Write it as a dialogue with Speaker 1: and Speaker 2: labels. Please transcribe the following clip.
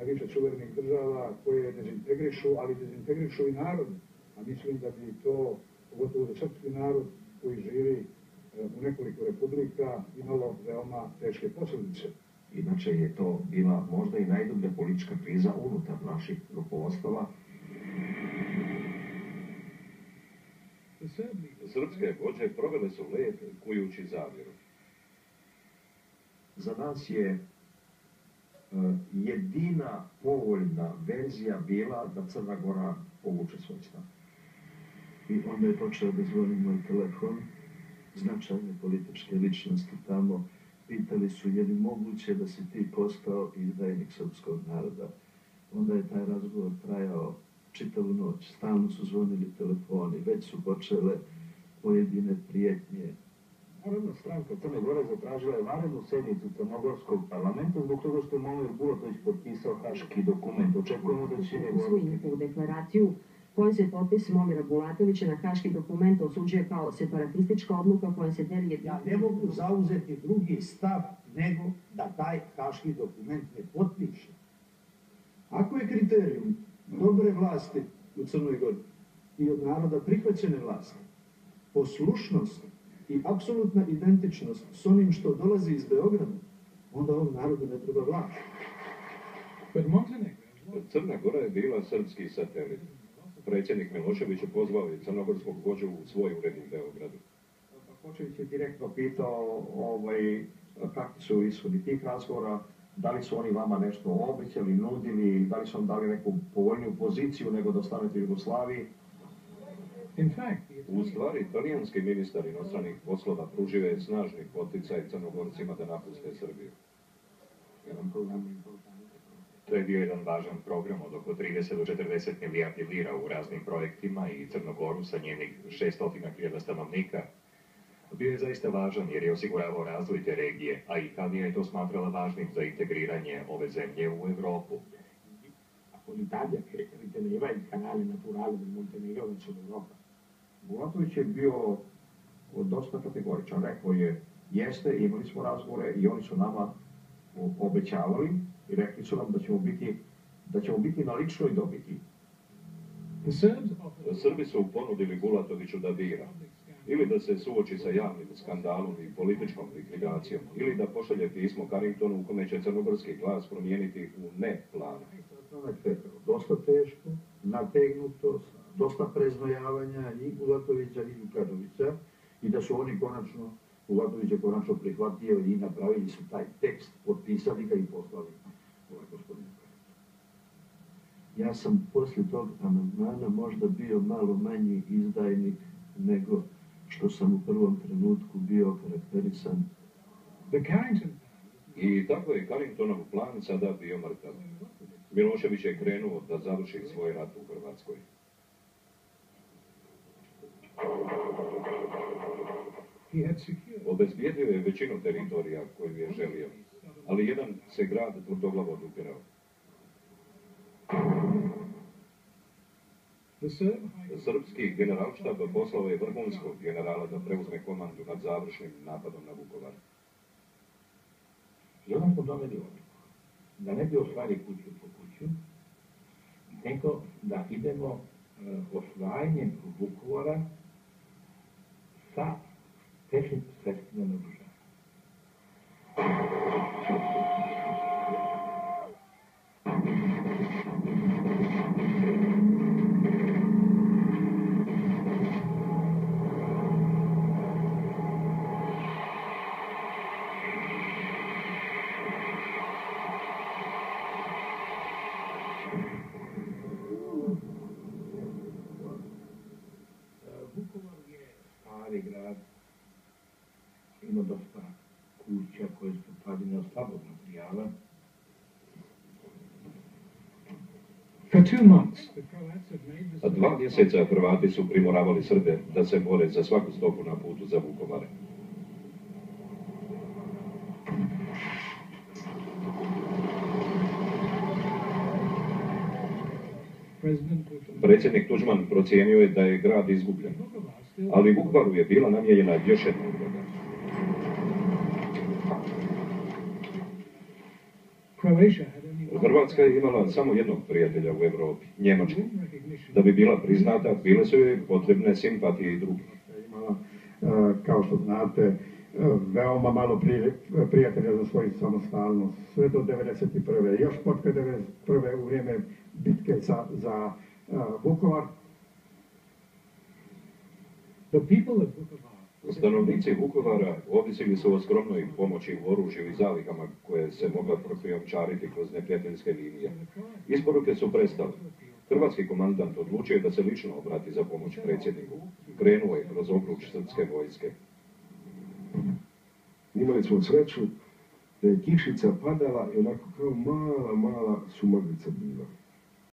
Speaker 1: na više suverenih država koje dezintegrišu, ali dezintegrišu i narod. A mislim da bi to, pogotovo za srpski narod koji živi e, u nekoliko republika, imalo veoma teške posljedice.
Speaker 2: Inače je to bila možda i najdublja politička kriza unutar naših rukovodstava.
Speaker 3: Srpske vođe provele su led kujući zavjeru.
Speaker 2: Za nas je jedina povoljna verzija bila da Crna Gora povuče svoj stav.
Speaker 4: I onda je počeo da zvoni moj telefon, značajne političke ličnosti tamo, pitali su je li moguće da si ti postao izdajnik srpskog naroda. Onda je taj razgovor trajao čitavu noć, stalno su zvonili telefoni, već su počele pojedine prijetnje,
Speaker 2: stranka Crne Gore zatražila je vanrednu sednicu Crnogorskog parlamenta zbog toga što je Momir Bulatović potpisao haški dokument. Očekujemo da će...
Speaker 5: Usvojite u deklaraciju kojom se potpis Momira Bulatovića na haški dokument osuđuje kao separatistička odluka kojom se deli...
Speaker 6: Ja ne mogu zauzeti drugi stav nego da taj haški dokument ne potpiše. Ako je kriterijum dobre vlasti u Crnoj Gori i od naroda prihvaćene vlasti, poslušnost i apsolutna identičnost s onim što dolazi iz Beograda, onda ovom narodu ne treba vlast.
Speaker 3: Crna Gora je bila srpski satelit. Predsjednik Milošević je pozvao i crnogorskog vođu u svoj ured u Beogradu.
Speaker 2: Kočević je direktno pitao ovaj, kakvi su ishodi tih razgovora, da li su oni vama nešto obećali, nudili, da li su vam dali neku povoljniju poziciju nego da ostanete u Jugoslaviji.
Speaker 3: U stvari, italijanski ministar inostranih poslova pružio je snažni poticaj crnogorcima da napuste Srbiju.
Speaker 7: To je bio jedan važan program od oko 30 do 40 milijardi lira u raznim projektima i Crnogoru sa njenih 600.000 stanovnika. Bio je zaista važan jer je osiguravao razvoj te regije, a Italija je to smatrala važnim za integriranje ove zemlje u Europu.
Speaker 6: Ako l'Italia che riteneva il canale naturale del Montenegro verso l'Europa
Speaker 2: Bulatović je bio dosta kategoričan. Rekao je, jeste, imali smo razgovore i oni su nama obećavali i rekli su nam da ćemo biti, da ćemo biti na ličnoj dobiti.
Speaker 3: Srbi su ponudili Bulatoviću da bira. Ili da se suoči sa javnim skandalom i političkom likvidacijom, ili da pošalje pismo Carringtonu u kome će crnogorski glas promijeniti u ne plan.
Speaker 1: Dosta teško, nategnuto, dosta preznojavanja i Bulatovića i Vukanovića i da su oni konačno, Bulatović je konačno prihvatio i napravili su taj tekst, potpisali ga i poslali ovaj gospodin
Speaker 4: Ja sam poslije tog amandmana možda bio malo manji izdajnik nego što sam u prvom trenutku bio karakterisan.
Speaker 3: I tako je Carringtonov plan sada bio mrtav. Milošević je krenuo da završi svoj rat u Hrvatskoj. Obezbijedio je većinu teritorija koju je želio, ali jedan se grad tvrdoglavo odupirao. Srpski generalštab poslao je vrhunskog generala da preuzme komandu nad završnim napadom na Vukovar.
Speaker 6: I onda smo doneli odluku da ne bi osvali kuću po kuću, nego da idemo uh, osvajanjem Vukovara сам, теж писать не нужно. Naoružanja. grad ima dosta kuća koje su padine od slabog materijala.
Speaker 3: A dva mjeseca Hrvati su primoravali Srbe da se bore za svaku stopu na putu za Vukovare. Predsjednik Tuđman procijenio je da je grad izgubljen ali Vukovaru je bila namijenjena još jedna uloga. Hrvatska je imala samo jednog prijatelja u Europi, Njemačku. Da bi bila priznata, bile su joj potrebne simpatije i drugih.
Speaker 8: imala, kao što znate, veoma malo prijatelja za svoju samostalnost, sve do 91. Još potkaj 91. u vrijeme bitke za, za Vukovar.
Speaker 3: Stanovnici Vukovara ovisili su o skromnoj pomoći u oružju i zalihama koje se mogla prokrijomčariti kroz neprijateljske linije. Isporuke su prestale. Hrvatski komandant odlučio je da se lično obrati za pomoć predsjedniku. Krenuo je kroz okruč srpske vojske.
Speaker 9: Imali smo sreću da je kišica padala i onako kao mala, mala sumaglica bila.